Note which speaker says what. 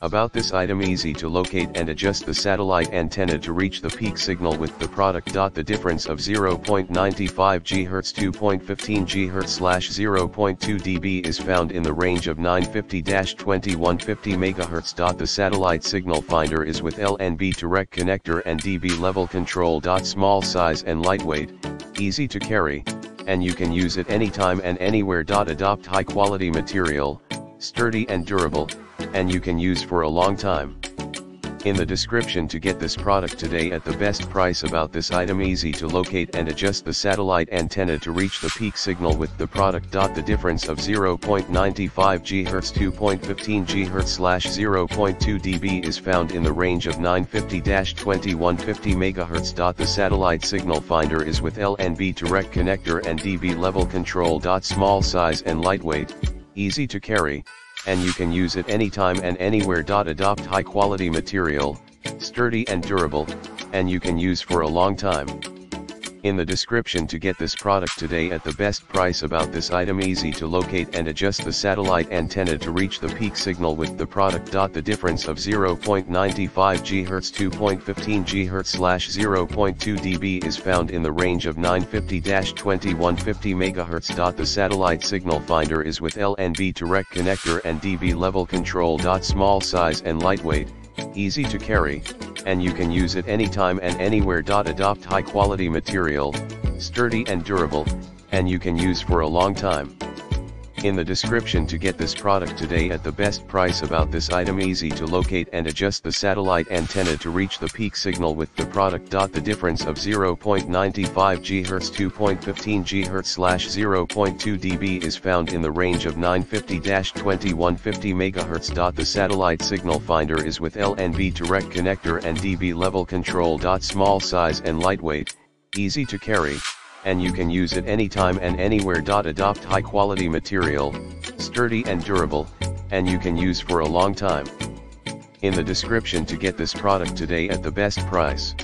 Speaker 1: About this item easy to locate and adjust the satellite antenna to reach the peak signal with the product. The difference of 0.95 GHz 2.15 GHz slash 0.2 dB is found in the range of 950-2150 MHz. The satellite signal finder is with LNB direct connector and dB level control. Small size and lightweight, easy to carry, and you can use it anytime and anywhere. Adopt high quality material, sturdy and durable, and you can use for a long time. In the description to get this product today at the best price about this item easy to locate and adjust the satellite antenna to reach the peak signal with the product. The difference of 0.95 GHz 2.15 GHz slash 0.2 dB is found in the range of 950-2150 MHz. The satellite signal finder is with LNB direct connector and dB level control. Small size and lightweight, easy to carry, and you can use it anytime and anywhere. Adopt high quality material, sturdy and durable, and you can use for a long time in the description to get this product today at the best price about this item easy to locate and adjust the satellite antenna to reach the peak signal with the product. The difference of 0.95 GHz 2.15 GHz slash 0.2 dB is found in the range of 950-2150 MHz. The satellite signal finder is with LNB direct connector and dB level control. Small size and lightweight, easy to carry, and you can use it anytime and anywhere. Adopt high quality material, sturdy and durable, and you can use for a long time in the description to get this product today at the best price about this item easy to locate and adjust the satellite antenna to reach the peak signal with the product. The difference of 0.95 GHz 2.15 GHz slash 0.2 dB is found in the range of 950-2150 MHz. The satellite signal finder is with LNB direct connector and dB level control. Small size and lightweight, easy to carry, and you can use it anytime and anywhere. Adopt high quality material, sturdy and durable, and you can use for a long time. In the description to get this product today at the best price.